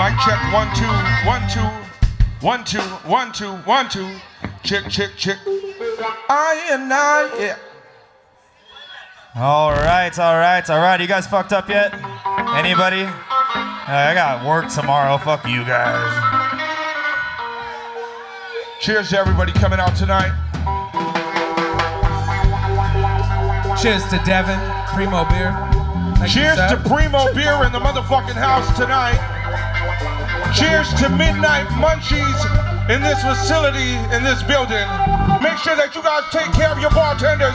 Mic check one two one two one two one two one two. Check check check. I and I yeah. All right, all right, all right. You guys fucked up yet? Anybody? I got work tomorrow. Fuck you guys. Cheers to everybody coming out tonight. Cheers to Devin, Primo Beer. Thank Cheers to Primo Beer in the motherfucking house tonight. Cheers to Midnight Munchies in this facility, in this building. Make sure that you guys take care of your bartenders.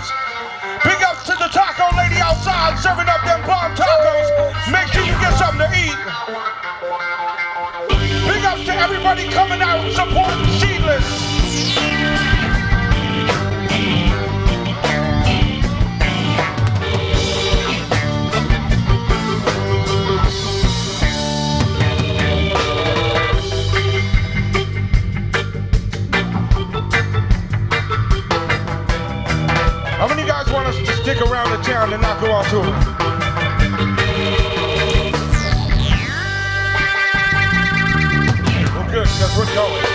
Big ups to the taco lady town and not go on tour? Good, because we're going.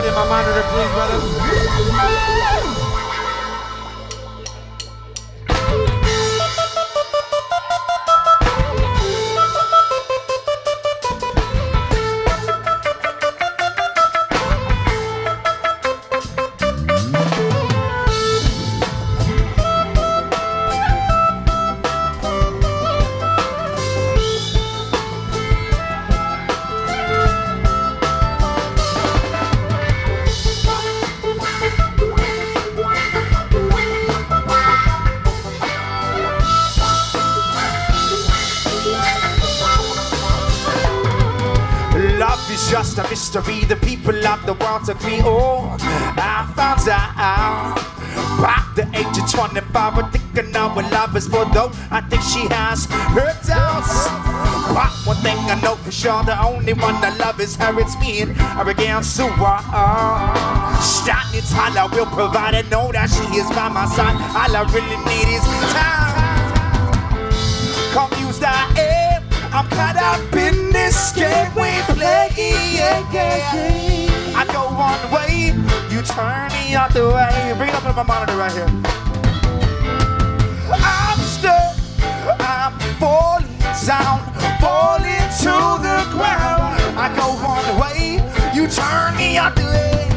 In my monitor, please, brother? Just a mystery. The people of the world agree. Oh, I found out. Back the age of 25, but thinking now what love is for though. I think she has her doubts. But one thing I know for sure, the only one I love is her. It's me and her again, so Starting time I will provide and know that she is by my side. All I really need is time. I'm caught up in this game we play. I go one way, you turn me out the other way. Bring it up on my monitor right here. I'm stuck. I'm falling down, falling to the ground. I go one way, you turn me out the other way.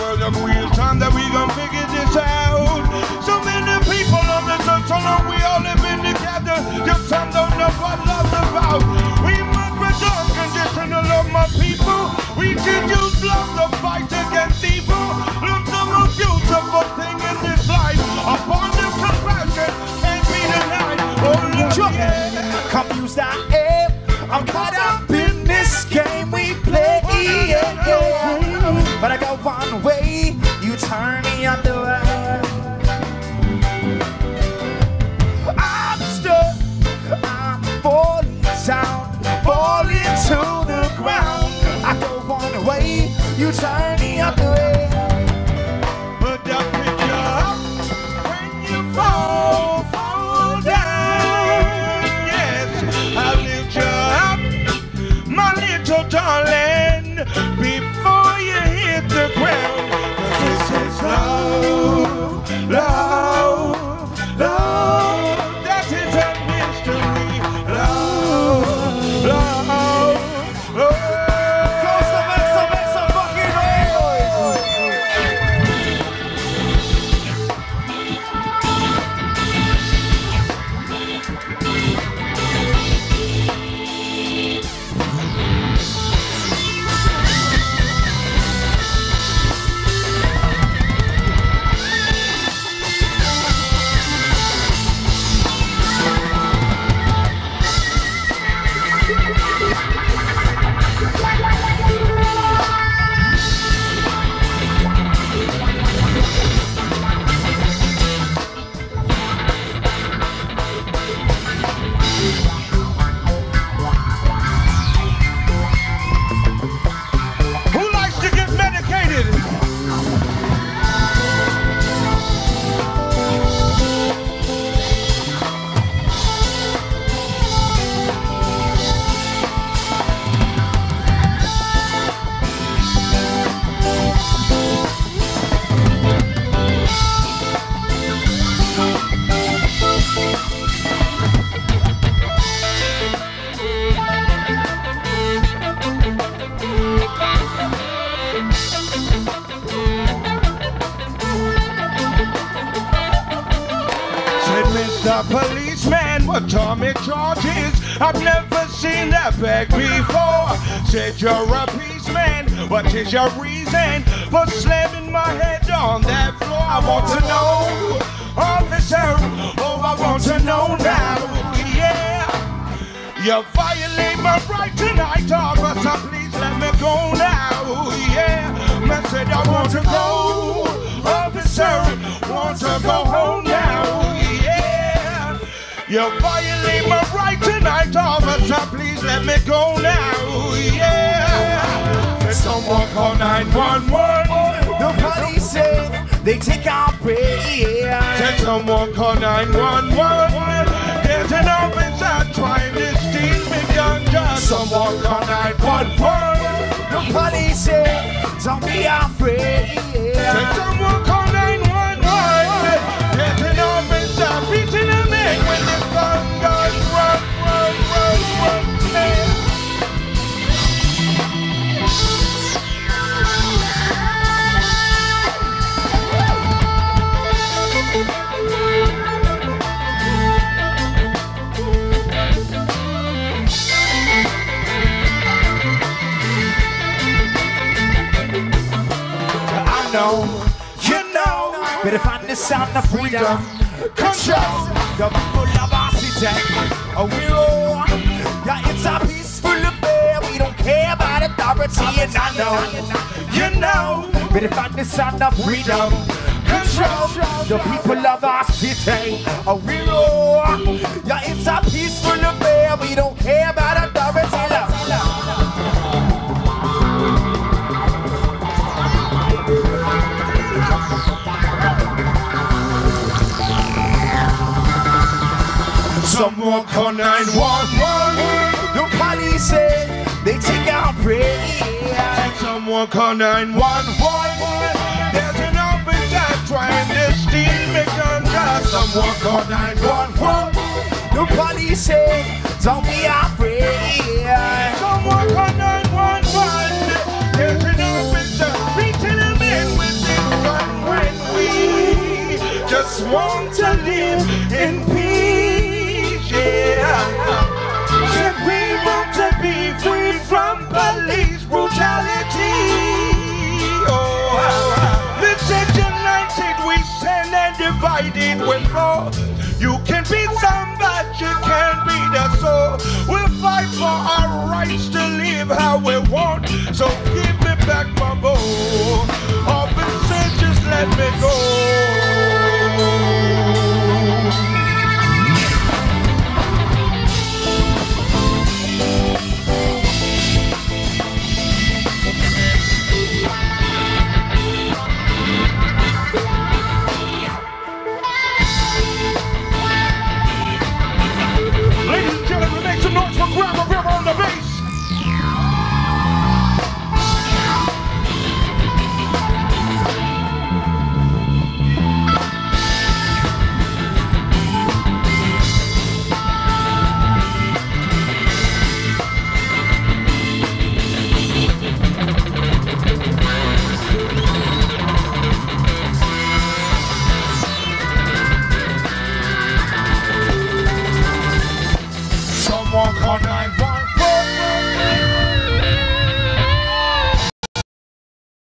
World agree. It's time that we gon' figure this out. So many people on this earth, so long we all living together. Just some don't know what love's about. We must return conditional love, my people. We should use love to fight against evil. Love's the most beautiful thing in this life. Upon the compassion and be denied. Oh, love, yeah. Confused I am. You try. I've never seen that bag before. Said you're a peace man, what is your reason for slamming my head on that floor? I want to know, officer, oh I want to know now, yeah. You violate my right tonight, officer, please let me go now, yeah. Man said I want to go, officer, want to go home now. You violate my right tonight, officer, please let me go now, yeah. Said someone call 911. The police say they take our prayer. Said someone call 911. There's an officer trying to steal me ganja. Someone call 911. The police say don't be afraid. Said someone call know, better find the sound of freedom. Control the people of our city. Oh, we all, yeah, it's a peaceful affair. We don't care about authority, and I know, you know, better find the sound of freedom. Control the people of our city. Oh, we all, yeah, it's a peaceful Someone call 911. The police say they take our prayer. Someone call 911. There's an officer trying to steal me ganja. Someone call 911. The police say don't be afraid. Someone call 911. There's an officer beating a man with his gun when we just want to live in peace. We'll fight for our rights to live how we want. So